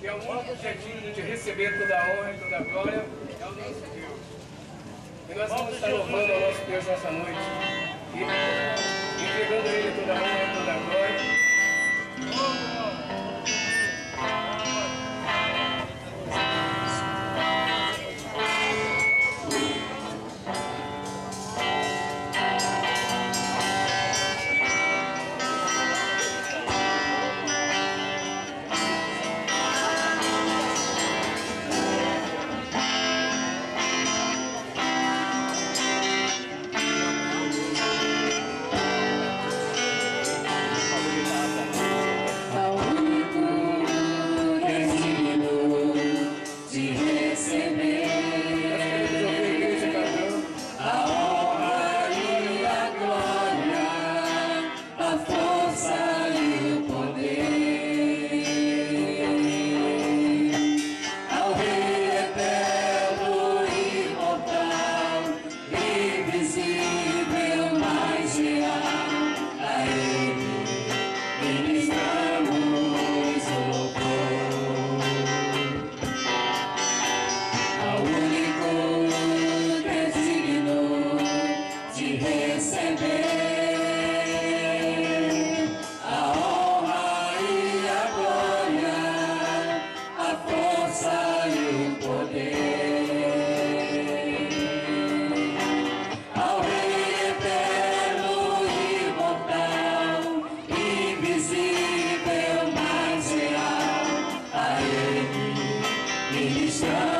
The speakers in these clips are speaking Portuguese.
que é o único objetivo de receber toda a honra e toda a glória, é o nosso Deus. E nós vamos estar louvando ao nosso Deus nessa noite. E... Krishna.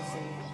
easy.